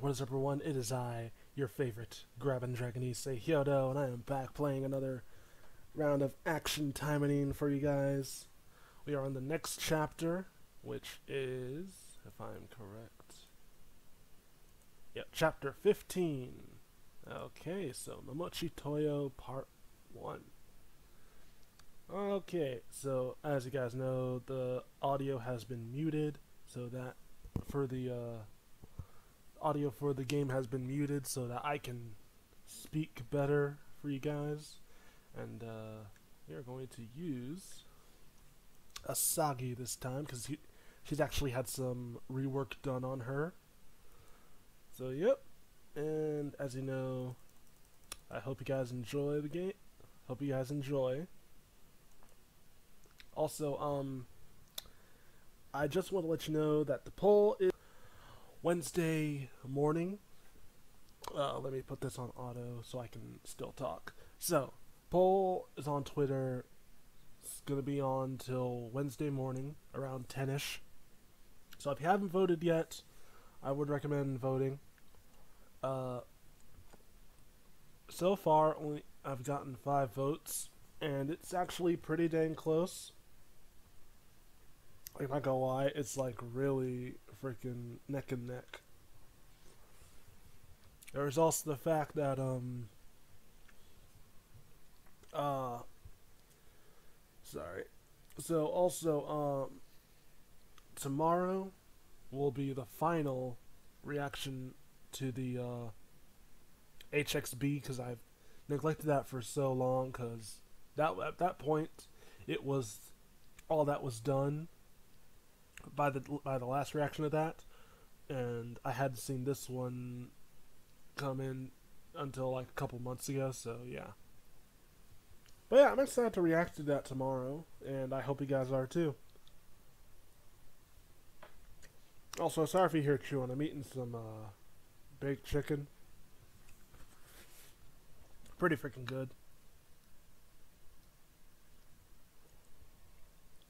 What is up, everyone? It is I, your favorite Grabbin' Dragonese Hyodo, and I am back playing another round of Action Taimanin for you guys. We are on the next chapter, which is, if I'm correct, yeah, chapter 15. Okay, so Momochi Toyo Part 1. Okay, so as you guys know, the audio has been muted, so that for the uh, audio for the game has been muted so that I can speak better for you guys. And uh, we are going to use Asagi this time because she's actually had some rework done on her. So, yep. And as you know, I hope you guys enjoy the game. Hope you guys enjoy. Also, um, I just want to let you know that the poll is Wednesday morning. Uh, let me put this on auto so I can still talk. So, poll is on Twitter. It's going to be on till Wednesday morning around 10 ish. So, if you haven't voted yet, I would recommend voting. Uh, so far, only I've gotten five votes, and it's actually pretty dang close. I'm not gonna lie, it's like really freaking neck and neck. There's also the fact that um uh sorry. So also um tomorrow will be the final reaction to the uh HXB because I've neglected that for so long because that at that point it was all that was done by the by the last reaction of that, and I hadn't seen this one come in until like a couple months ago. So yeah. But yeah, I'm excited to react to that tomorrow, and I hope you guys are too. Also, sorry if you hear chewing. I'm eating some uh, baked chicken. Pretty freaking good.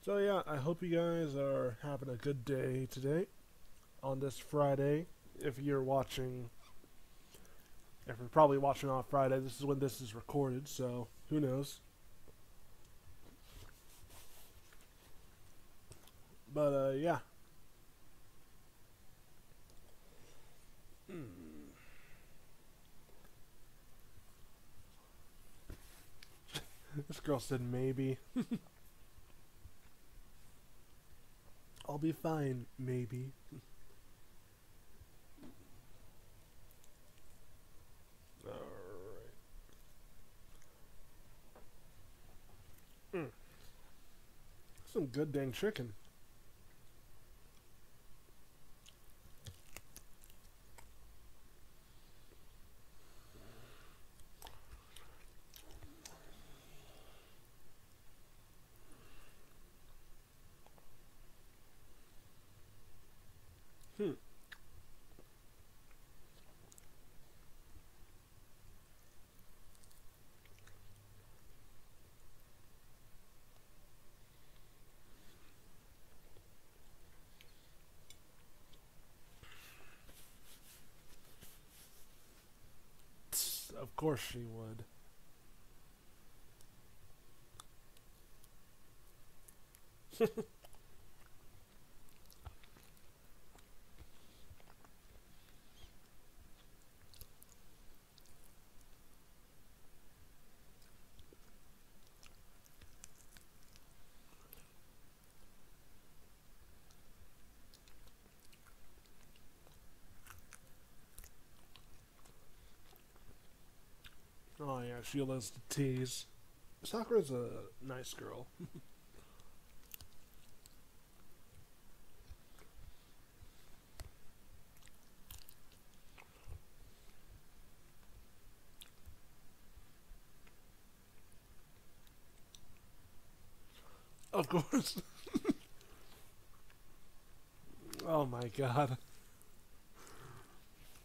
So yeah, I hope you guys are having a good day today on this Friday. If you're watching, if you're probably watching on Friday, this is when this is recorded, so who knows. But uh, yeah. Hmm. this girl said maybe. I'll be fine, maybe. Alright. Mm. Some good dang chicken. Hmm. Of course she would. Oh yeah, she loves to tease. Sakura's a nice girl. of course. oh my god.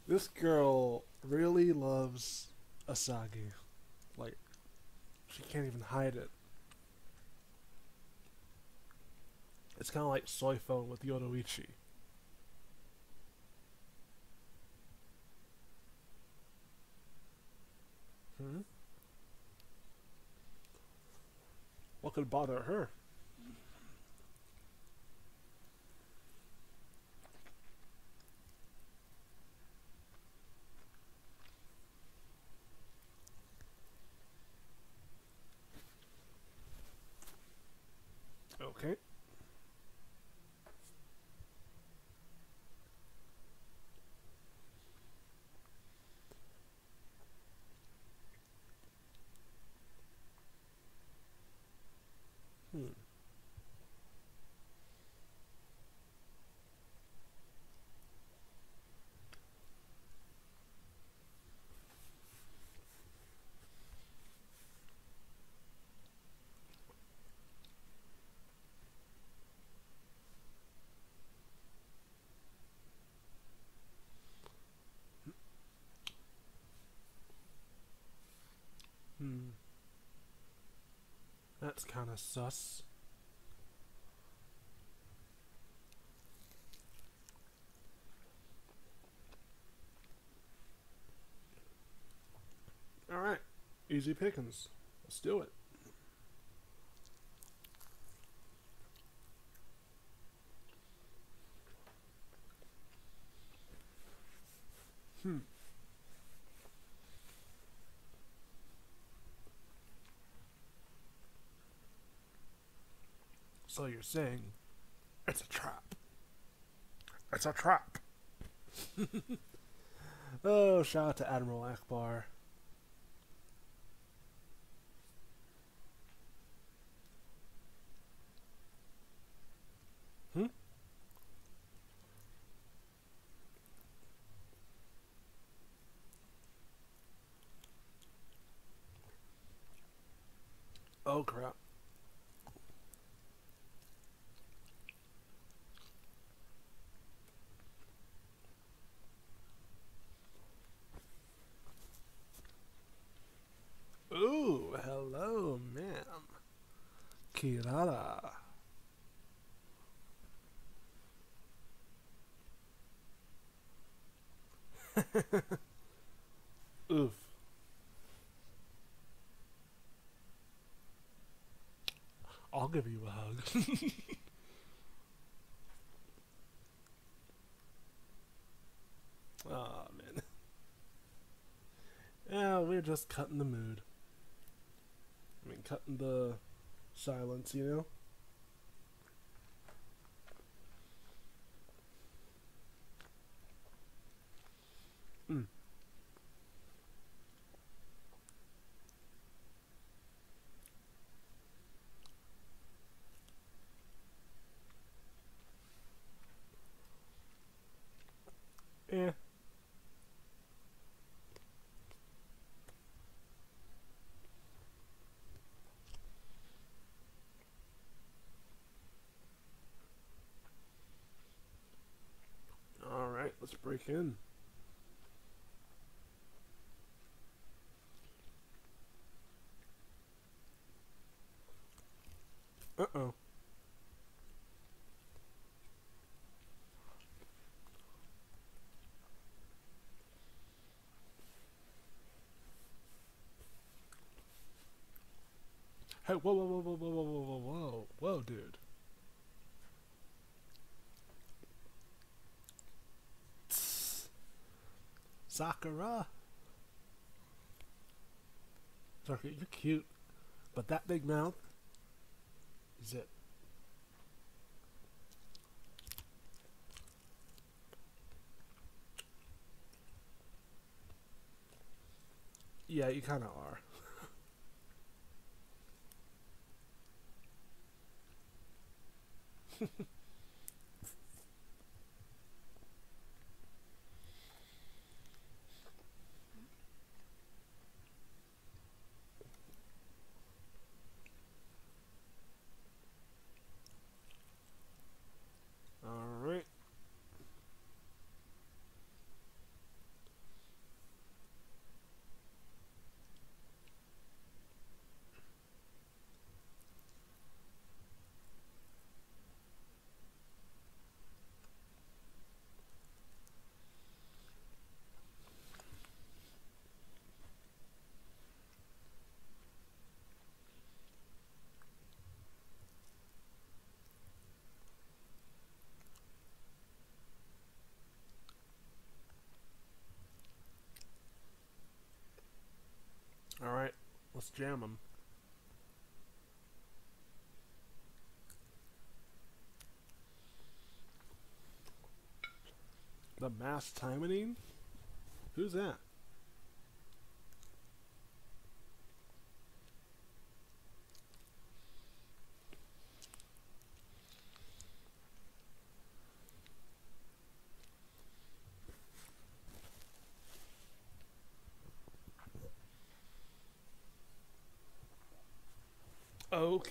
This girl really loves Asagi. Like, she can't even hide it. It's kind of like Soi Fon with Yoruichi. Hmm? What could bother her? That's kind of sus. Alright. Easy pickings. Let's do it. Hmm. So you're saying it's a trap. It's a trap. oh, shout out to Admiral Ackbar. Hmm? Oh crap. Kirara. Oof. I'll give you a hug. oh man. Yeah, we're just cutting the mood. I mean, cutting the silence, you know? Mm. Eh. All right, let's break in. Uh oh. Hey, whoa, whoa, whoa, whoa, whoa, whoa, whoa, whoa, whoa, dude. Sakura. Sakura, you're cute, but that big mouth is it. Yeah, you kind of are. All right. Let's jam them. The mass timing? Who's that?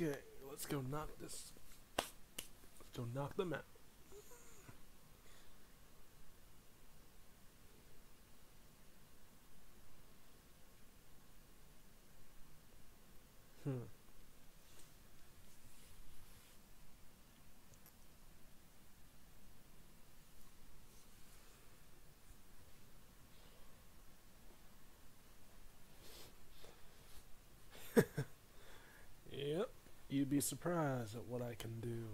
Okay, let's go knock this. Let's go knock them out. Hmm. yep, you'd surprised at what I can do.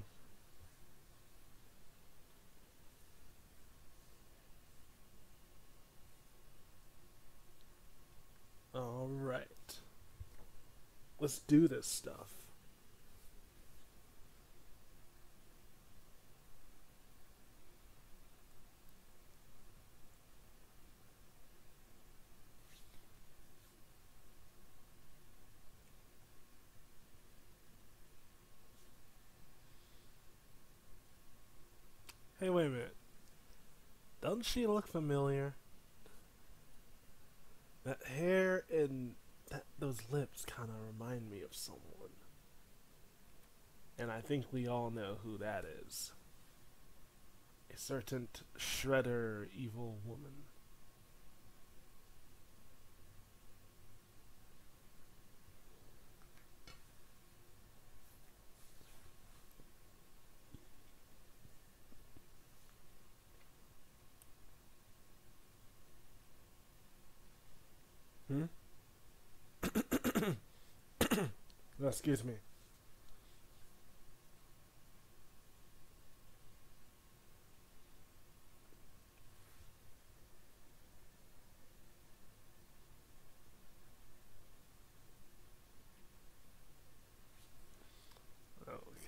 All right. Let's do this stuff. Hey, wait a minute. Doesn't she look familiar? That hair and that, those lips kind of remind me of someone. And I think we all know who that is. A certain shredder evil woman. Hmm? No, excuse me.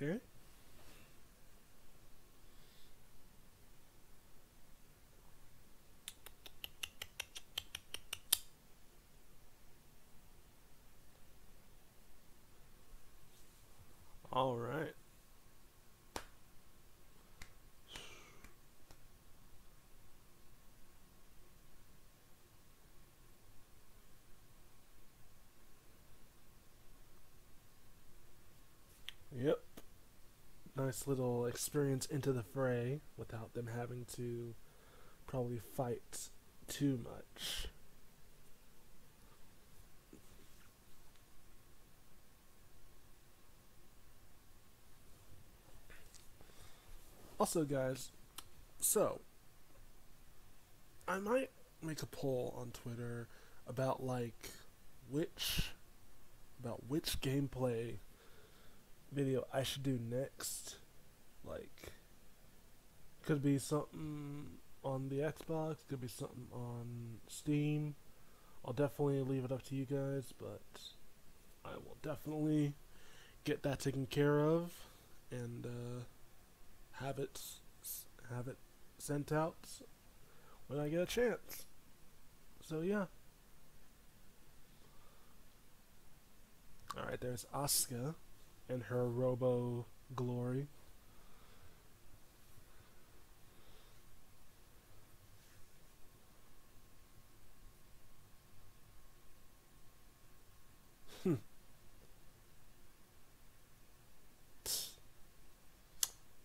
Okay. All right. Yep. Nice little experience into the fray without them having to probably fight too much. Also, guys, so I might make a poll on Twitter about like which about which gameplay video I should do next. Like could be something on the Xbox, could be something on Steam. I'll definitely leave it up to you guys, but I will definitely get that taken care of and uh have it have it sent out when I get a chance. So yeah. All right, there's Asuka and her Robo glory.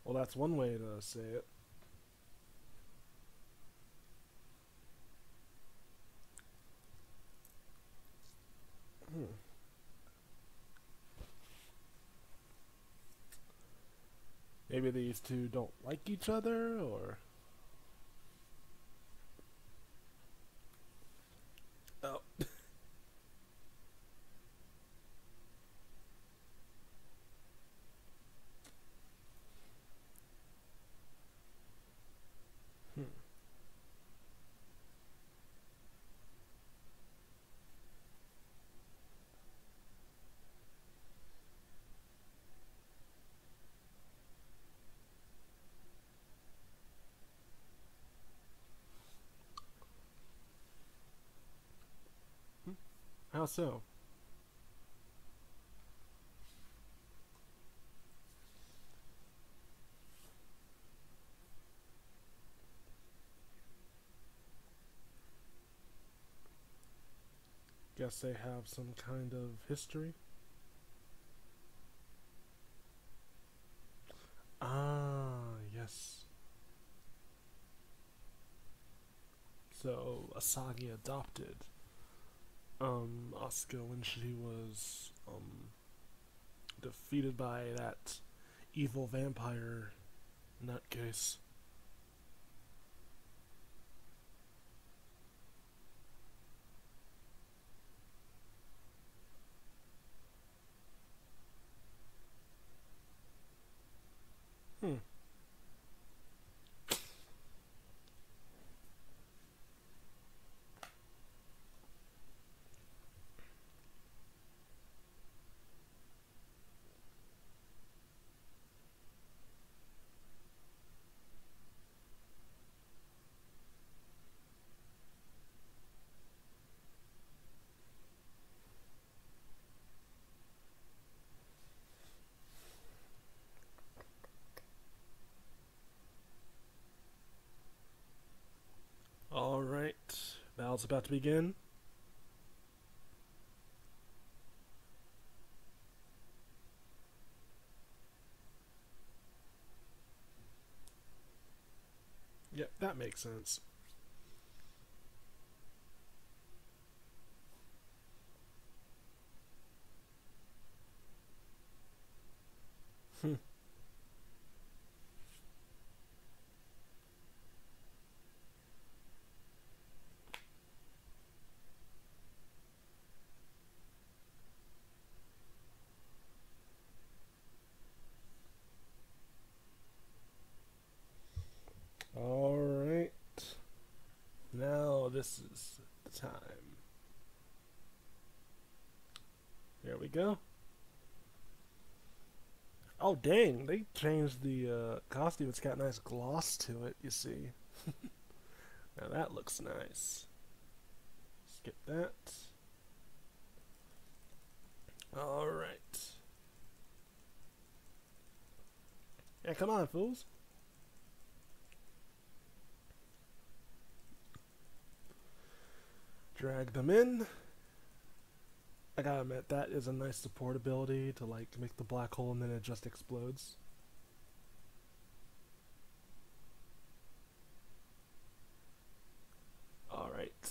Well, that's one way to say it. Hmm. Maybe these two don't like each other, or. Oh. Hmm. How so? Guess they have some kind of history. Ah, yes. So Asagi adopted um Asuka when she was um defeated by that evil vampire nutcase. Hmm. All right, battle's about to begin. Yep, that makes sense. Hmm. All right. Now this is the time. Here we go. Oh dang, they changed the uh, costume. It's got nice gloss to it, you see. now that looks nice. Skip that. Alright. Yeah, come on, fools. drag them in. I gotta admit, that is a nice support ability to like make the black hole and then it just explodes. Alright.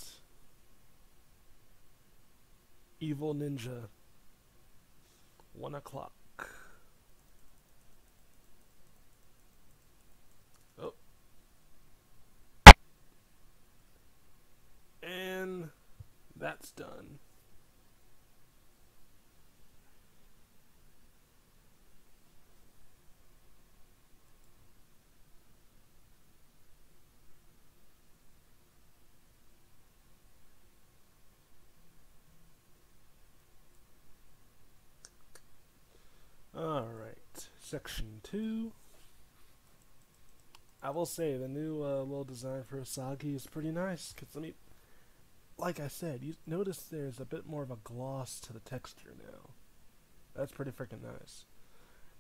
Evil Ninja. One o'clock. Oh. And that's done. Alright, section 2. I will say the new uh, little design for Asagi is pretty nice. Cause I mean, like I said, you notice there's a bit more of a gloss to the texture now. That's pretty freaking nice.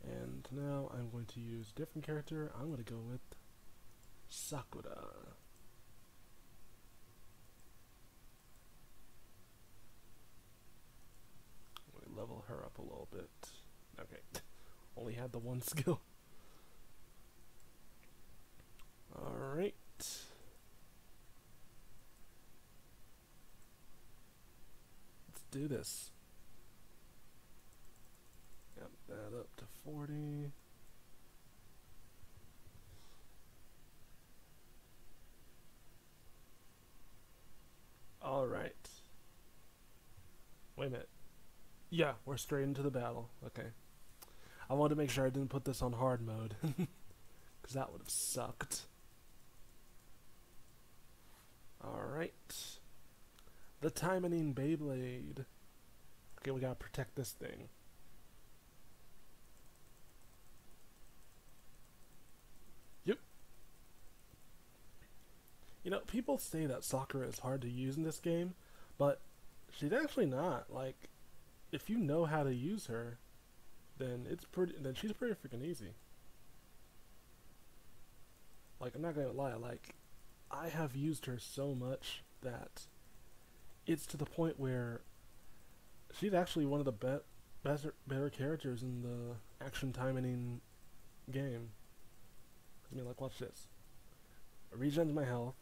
And now I'm going to use a different character. I'm going to go with Sakura. Level her up a little bit. Okay. Only had the one skill. Alright. Let's do this. Yep, that up to 40. Alright. Wait a minute. Yeah, we're straight into the battle. Okay. I wanted to make sure I didn't put this on hard mode. Because that would have sucked. Alright. The Taimanin Beyblade. Okay, we gotta protect this thing. Yep. You know, people say that Sakura is hard to use in this game, but she's actually not. Like, if you know how to use her, then it's pretty. Then she's pretty freaking easy. Like, I'm not gonna lie. Like, I have used her so much that it's to the point where she's actually one of the be- better better characters in the Action Taimanin game. I mean, like, watch this. Regens my health.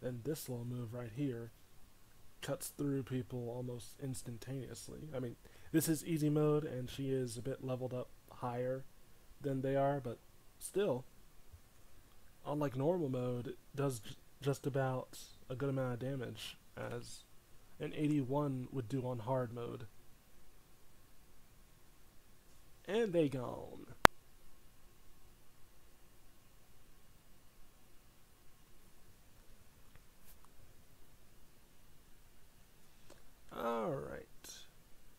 Then this little move right here cuts through people almost instantaneously. I mean, this is easy mode, and she is a bit leveled up higher than they are, but still, unlike normal mode, it does just about a good amount of damage as an 81 would do on hard mode. And they gone. Alright.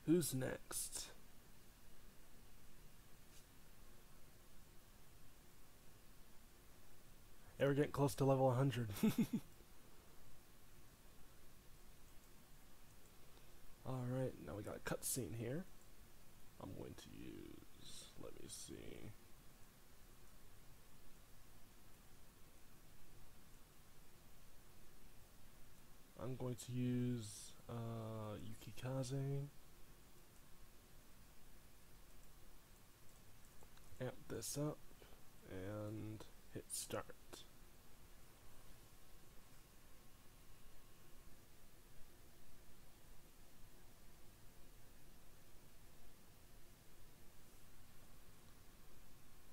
Who's next? Yeah, we're getting close to level 100. Alright, now we got a cutscene here. I'm going to use. Let me see. I'm going to use uh, Yukikaze. Amp this up and hit start.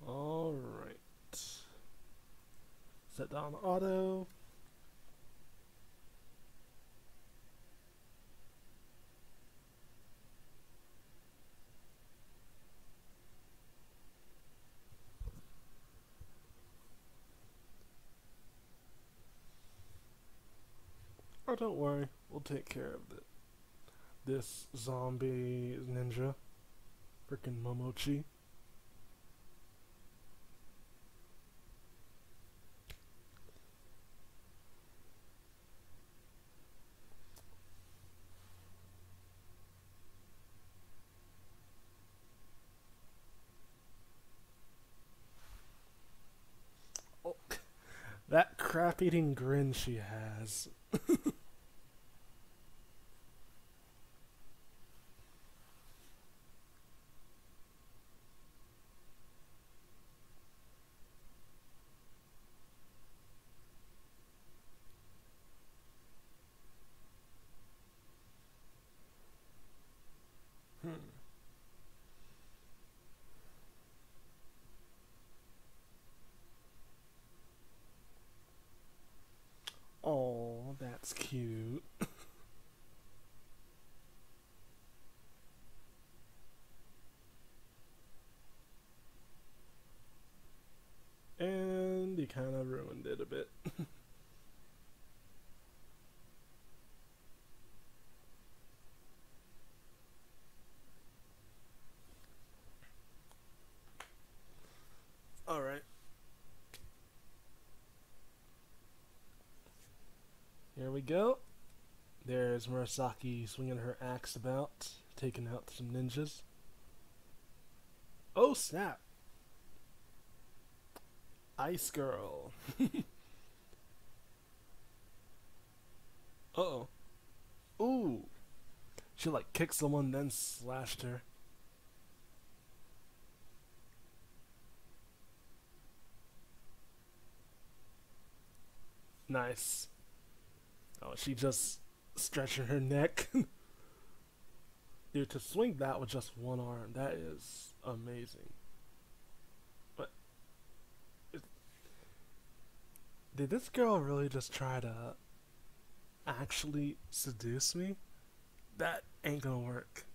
Alright. Set down auto. Oh, don't worry. We'll take care of it. This zombie ninja. Frickin' Momochi. Oh, that crap eating grin she has. Hmm. Oh, that's cute. and you kind of ruined it a bit. All right. Here we go. There's Murasaki swinging her axe about, taking out some ninjas. Oh snap! Ice Girl. uh oh. Ooh. She like kicked someone, then slashed her. Nice. Oh, she just stretching her neck. Dude, to swing that with just one arm, that is amazing. But did this girl really just try to actually seduce me? That ain't gonna work.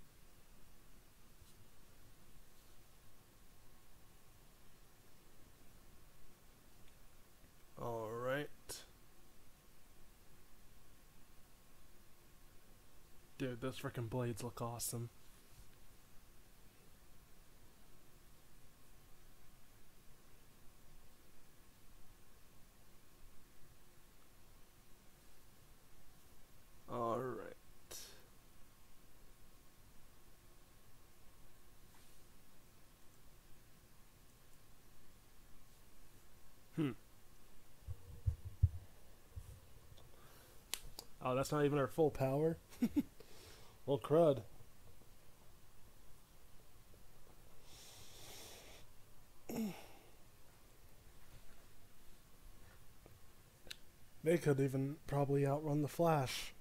Dude, those freaking blades look awesome. Hmm. Oh, that's not even our full power. well, crud. They could even probably outrun the Flash.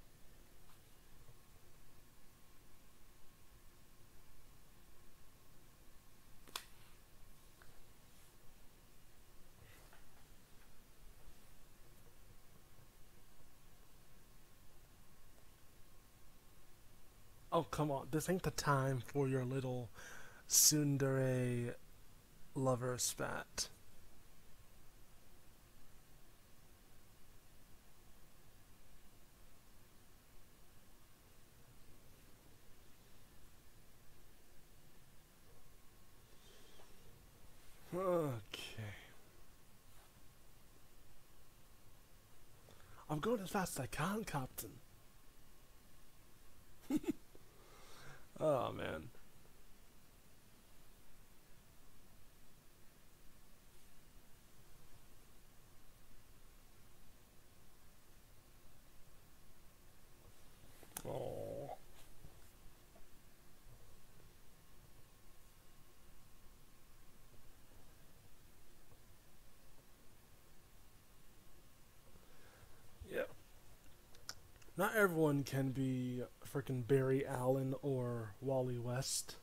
Oh, come on. This ain't the time for your little tsundere lover spat. Okay. I'm going as fast as I can, Captain. oh, man. Oh. Yep. Not everyone can be freaking Barry Allen or Wally West.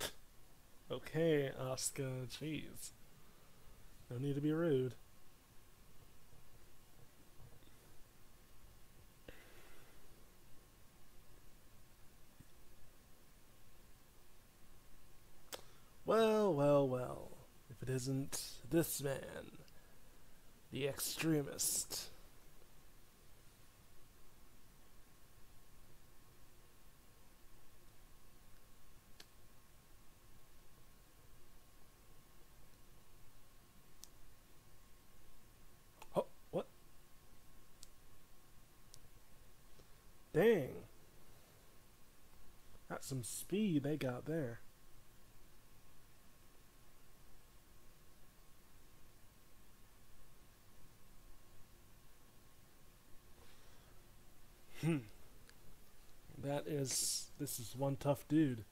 Okay, Oscar, jeez. No need to be rude. Well, well, well. If it isn't this man, the extremist. Oh, what? Dang. That's some speed they got there. That is, this is one tough dude.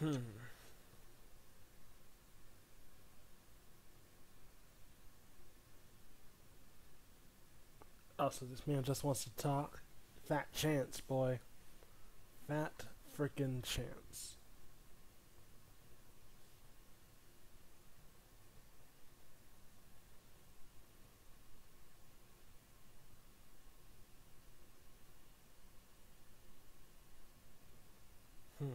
Hmm. So this man just wants to talk? Fat chance, boy. Fat frickin' chance. Hmm.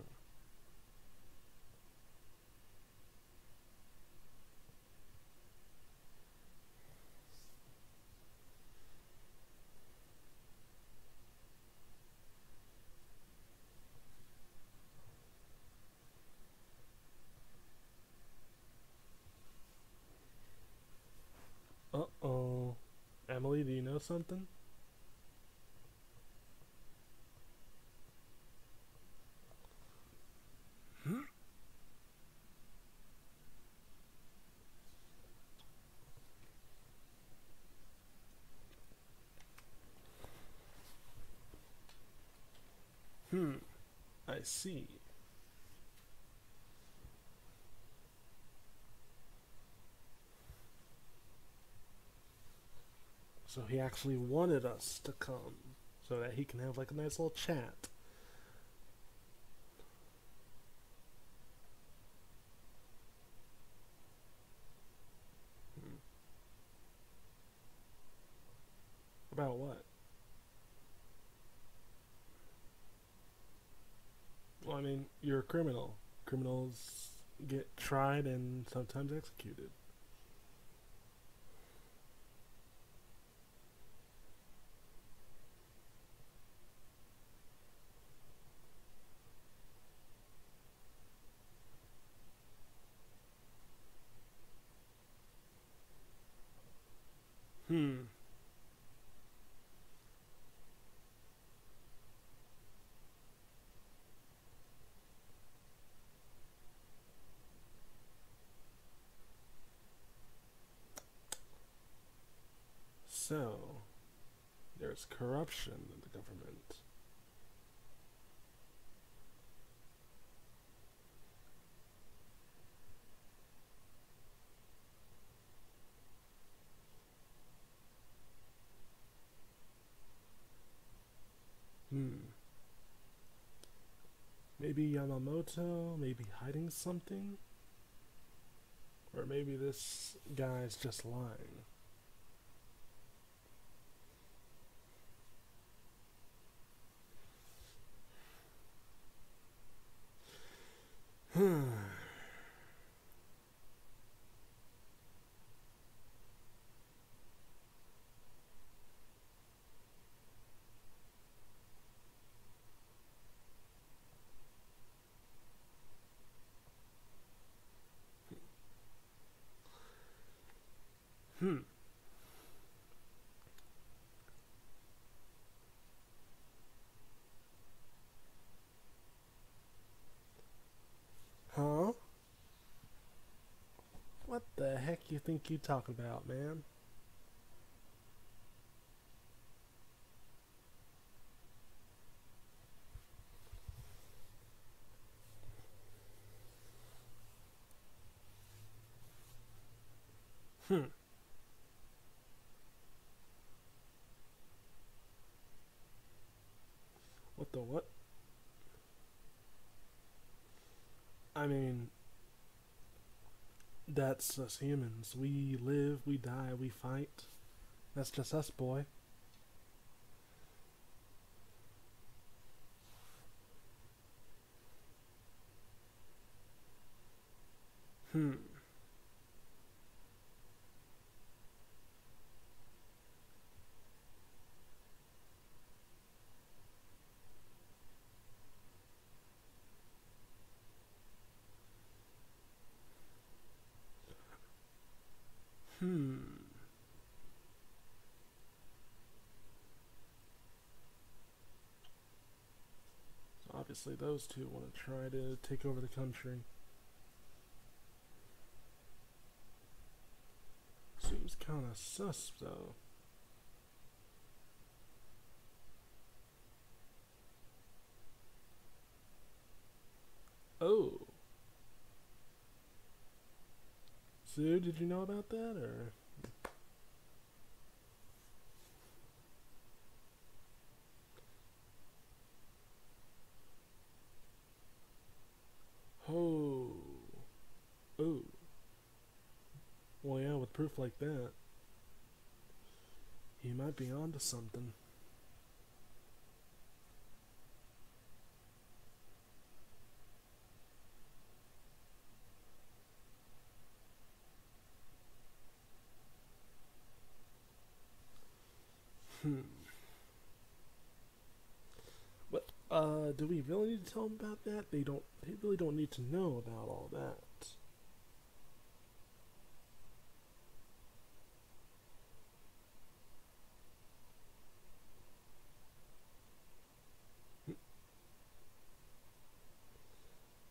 Uh oh. Emily, do you know something? Hmm. I see. So he actually wanted us to come so that he can have like a nice little chat. Hmm. About what? Well, I mean, you're a criminal. Criminals get tried and sometimes executed. So, there's corruption in the government. Hmm. Maybe Yamamoto, maybe hiding something? Or maybe this guy's just lying. Hmm. Huh? What the heck you think you talking about, man? Hmm. What the what? I mean, that's us humans. We live, we die, we fight. That's just us, boy. Hmm. Hmm. So obviously, those two want to try to take over the country. Seems kind of sus, though. Oh. Sue, did you know about that, or? Oh. Oh. Well, yeah, with proof like that, he might be onto something. Hmm. But uh, do we really need to tell them about that? They don't. They really don't need to know about all that.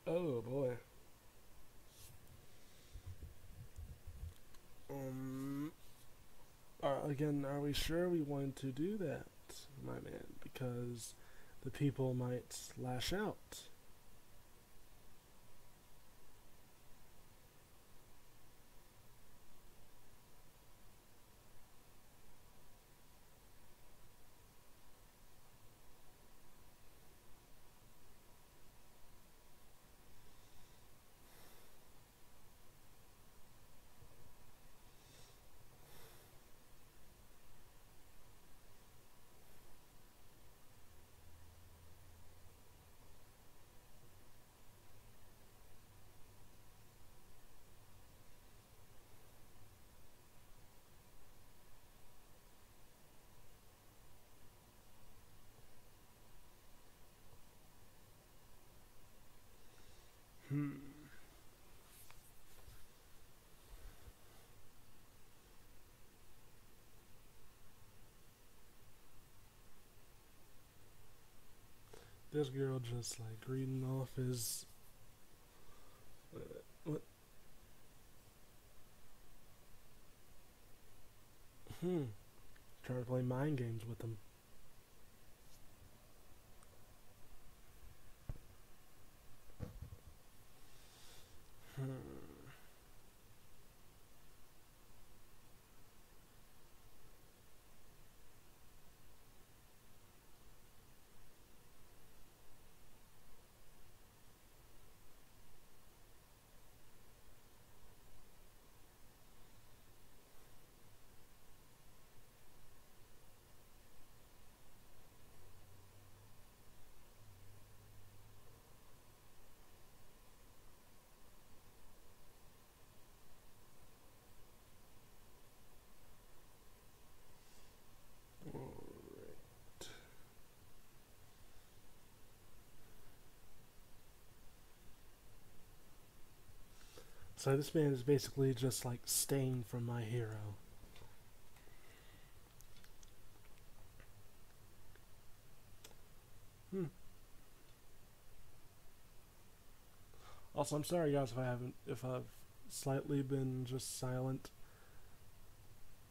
Oh boy. Um. Are, again, are we sure we want to do that, my man? Because the people might lash out. This girl just like reading off his. Uh, what? Hmm. Trying to play mind games with him. Hmm. Alright. So this man is basically just like Stain from My Hero. Hmm. Also, I'm sorry guys if I haven't if I've slightly been just silent.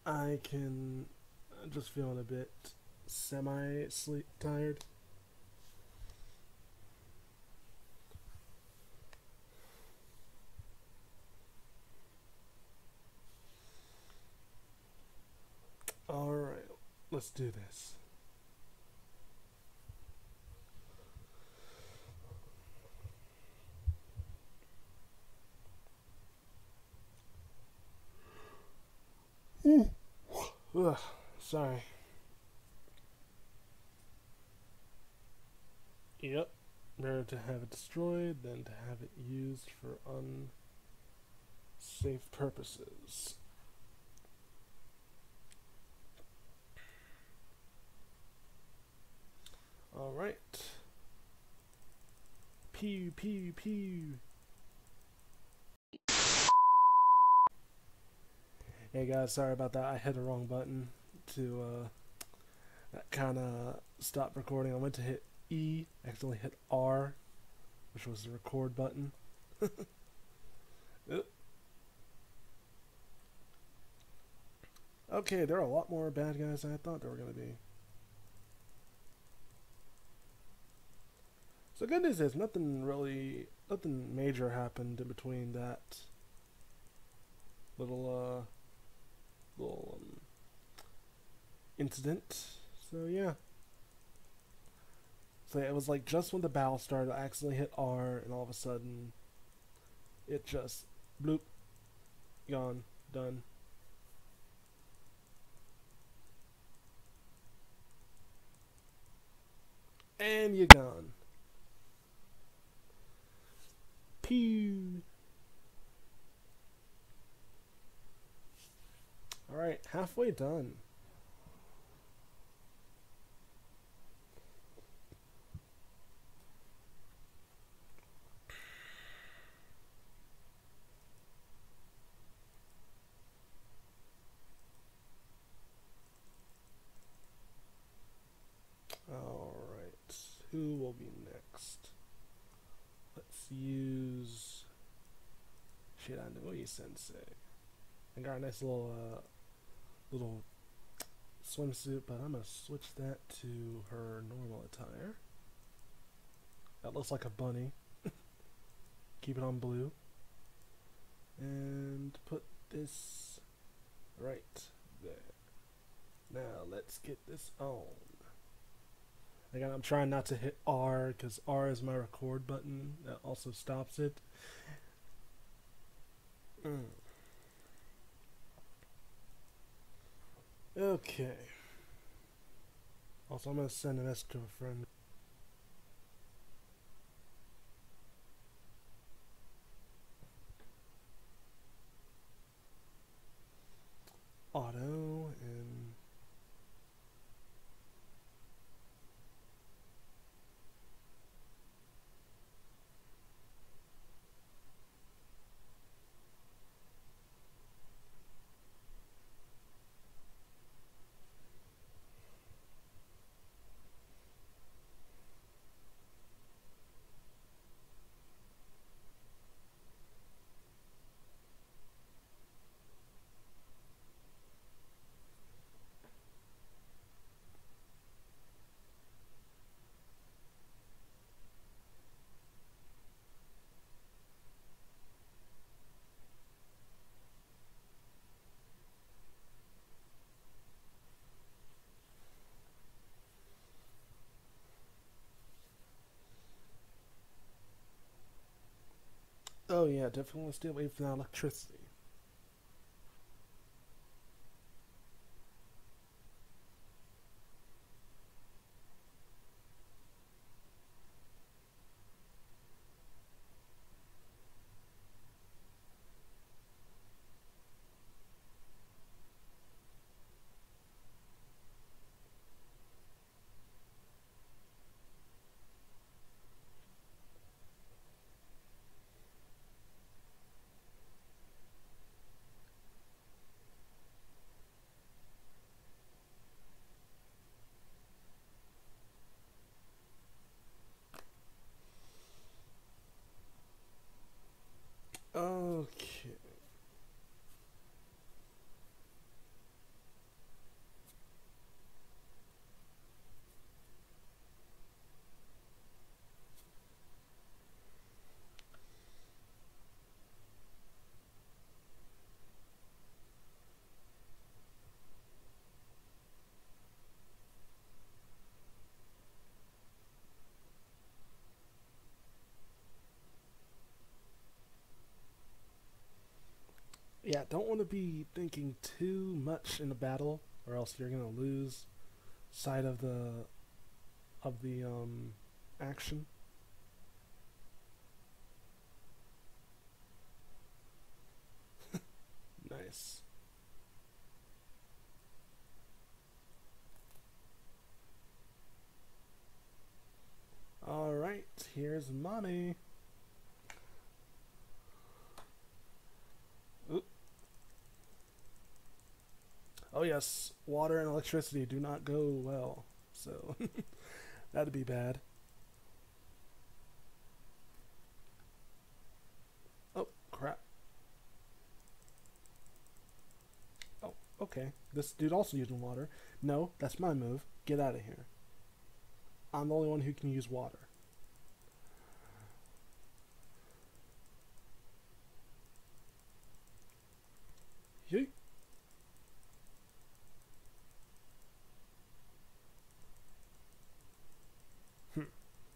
I can I'm just feeling a bit semi sleep tired. Alright, let's do this. Ugh, sorry. Yep. Better to have it destroyed than to have it used for unsafe purposes. Alright. Pew, pew, pew. Hey guys, sorry about that. I hit the wrong button to, uh, kind of stopped recording. I went to hit E, accidentally hit R, which was the record button. okay, there are a lot more bad guys than I thought there were going to be. So good news is nothing really, nothing major happened in between that little, uh, little um, incident. So yeah. So it was like just when the battle started, I accidentally hit R, and all of a sudden, it just bloop, gone, done. And you're gone. Pew. Alright, halfway done. Alright, who will be next? Let's use Sensei. I got a nice little uh, little swimsuit, but I'm gonna switch that to her normal attire. That looks like a bunny. Keep it on blue. And put this right there. Now let's get this on. Again, I'm trying not to hit R because R is my record button. That also stops it. Mm. Okay. Also, I'm going to send a message to a friend. Auto and Oh yeah, definitely stay away from electricity. Okay. Yeah, don't want to be thinking too much in a battle, or else you're gonna lose sight of the of the um action. nice. All right, here's mommy. Oh yes, water and electricity do not go well, so that'd be bad. Oh crap. Oh, okay. This dude also using water. No, that's my move. Get out of here. I'm the only one who can use water. Yeet. Hmm.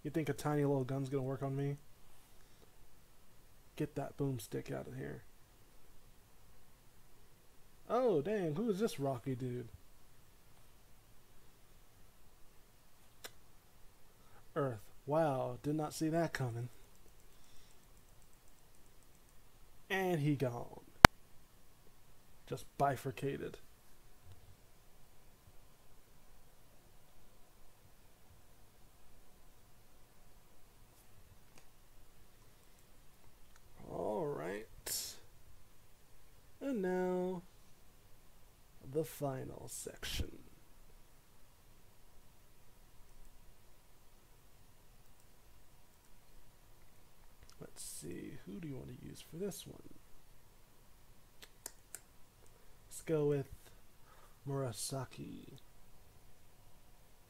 You think a tiny little gun's gonna work on me? Get that boomstick out of here. Oh, dang, who is this rocky dude? Earth. Wow, did not see that coming. And he gone. Just bifurcated. Alright. And now, the final section. Let's see, who do you want to use for this one? Let's go with Murasaki.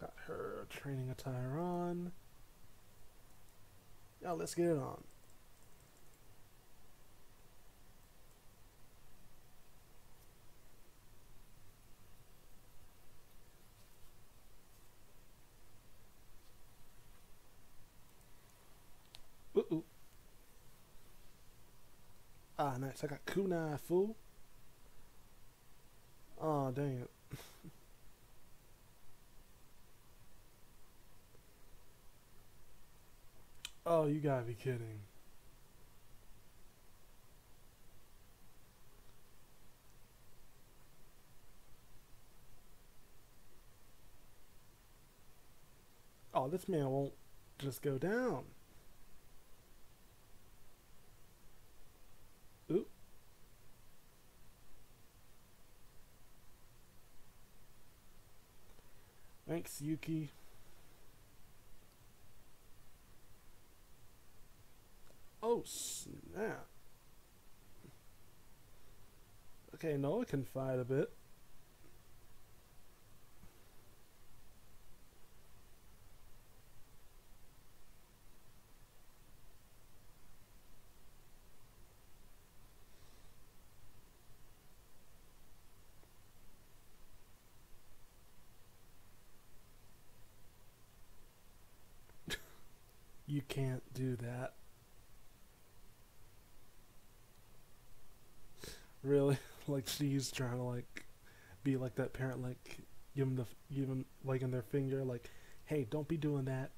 Got her training attire on. Now let's get it on. Ooh, ooh. Ah, nice. I got kunai fool. Oh, dang it. oh, you gotta be kidding. Oh, this man won't just go down. Thanks, Yuki. Oh, snap. Okay, Noah can fight a bit. You can't do that. Really? like she's trying to like be like that parent, like give them the give him like in their finger, like, hey, don't be doing that.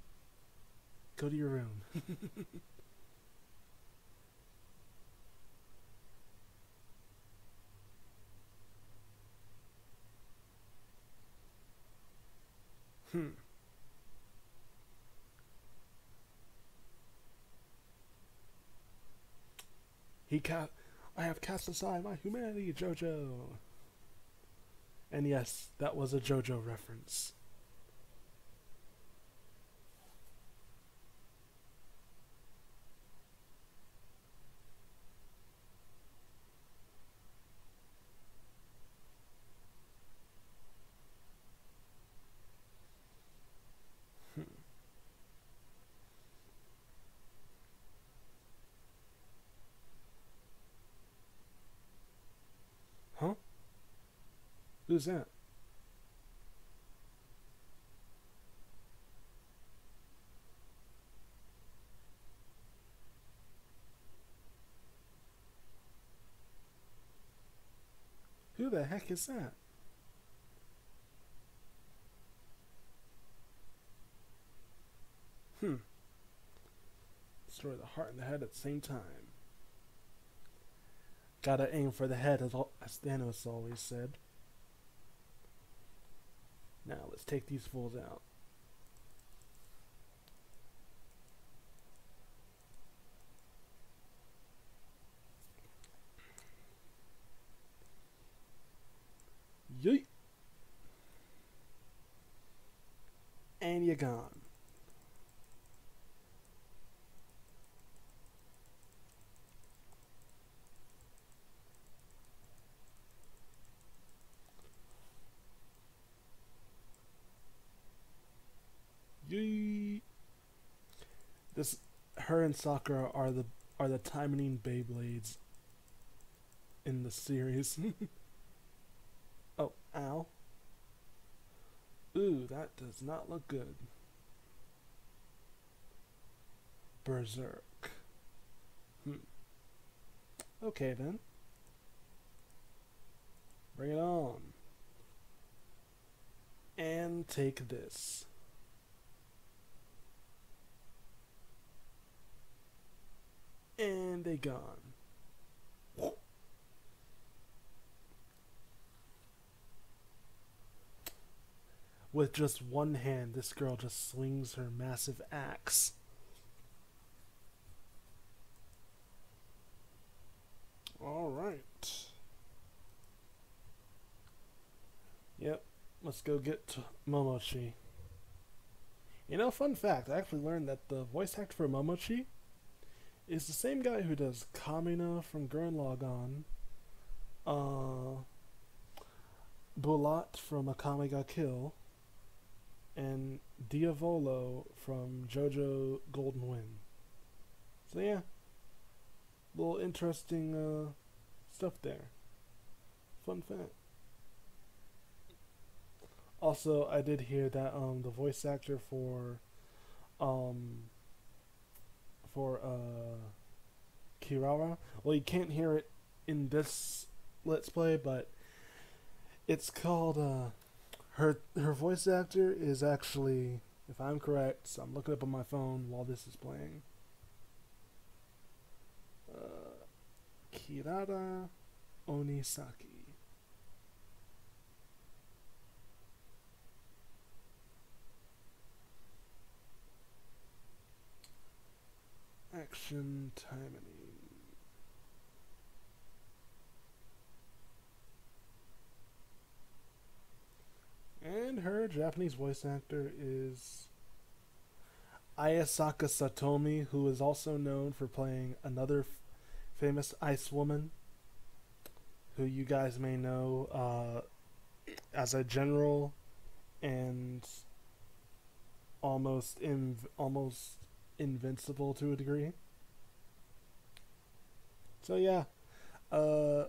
Go to your room. hmm. He. I have cast aside my humanity, Jojo. And yes, that was a JoJo reference. That? Who the heck is that? Hmm. Destroy the heart and the head at the same time. Gotta aim for the head, as, as Thanos always said. Now let's take these fools out. Yeet. And you're gone. Yee. This her and Sakura are the are the timing Beyblades in the series. oh, ow. Ooh, that does not look good. Berserk. Hmm. Okay then. Bring it on. And take this. And they gone. With just one hand, this girl just swings her massive axe. All right. Yep, let's go get Momochi. You know, fun fact, I actually learned that the voice actor for Momochi is the same guy who does Kamina from Gurren Lagann, uh, Bulat from Akame ga Kill, and Diavolo from JoJo Golden Wind. So yeah, little interesting uh, stuff there. Fun fact. Also, I did hear that um, the voice actor for um, for uh, Kirara. Well, you can't hear it in this Let's Play, but it's called. Uh, her her voice actor is actually, if I'm correct, so I'm looking up on my phone while this is playing. Uh, Kirara Onisaki. Action Taimanin. And her Japanese voice actor is Akesaka Satomi, who is also known for playing another famous ice woman, who you guys may know uh, as a general and almost inv- almost invincible to a degree. So yeah, uh,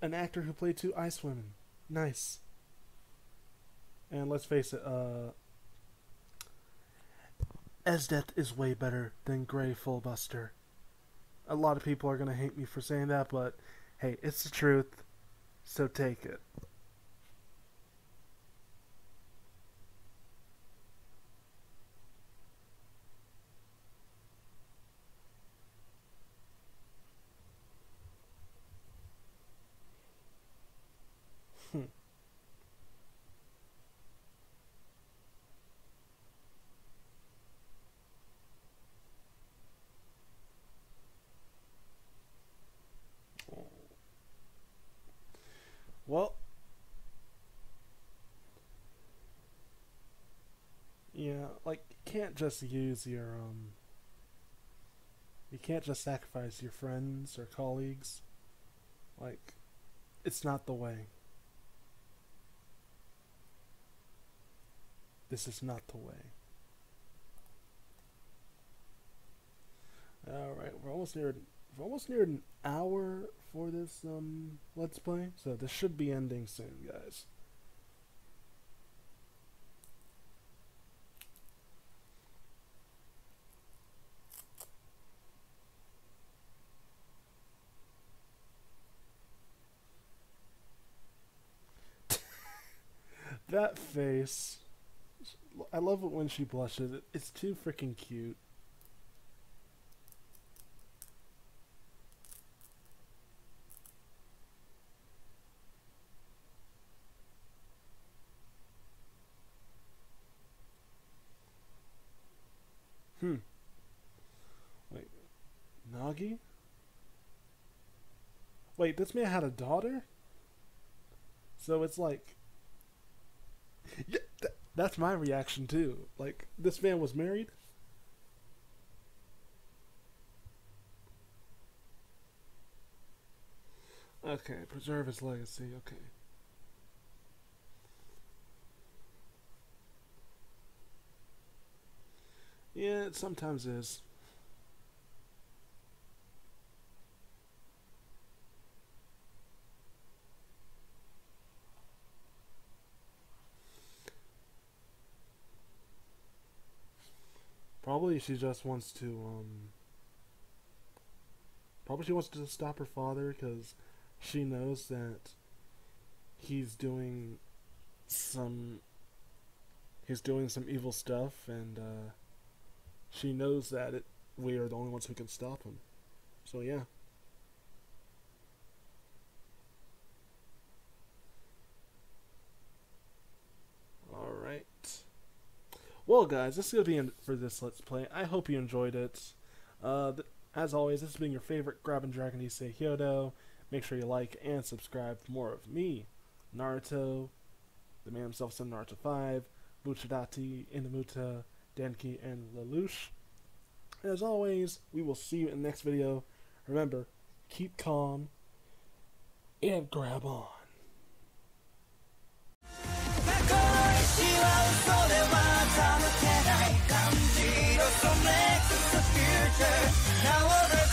an actor who played two ice women, nice. And let's face it, uh, Esdeath is way better than Gray Fullbuster. A lot of people are gonna hate me for saying that, but Hey, it's the truth, so take it. Hmm. Well, yeah, like you just use your um you can't just sacrifice your friends or colleagues. Like it's not the way. This is not the way. All right, we're almost near we're almost near an hour for this um let's play, so this should be ending soon, guys. That face. I love it when she blushes. It's too freaking cute. Hmm. Wait. Nagi? Wait, this man had a daughter? So it's like. That's my reaction too. Like, this man was married? Okay, preserve his legacy, okay. Yeah, it sometimes is. Probably she just wants to, um. Probably she wants to stop her father because she knows that he's doing some. He's doing some evil stuff, and, uh. She knows that it, we are the only ones who can stop him. So, yeah. Alright. Well, guys, this is going to be it for this Let's Play. I hope you enjoyed it. Uh, as always, this has been your favorite Grab and Dragon Issei Hyodo. Make sure you like and subscribe for more of me, Naruto, the man himself, Son Naruto 5, Bucciarati, Inumuta, Denki, and Lelouch. As always, we will see you in the next video. Remember, keep calm and grab on summer can I come? She the future. Now we're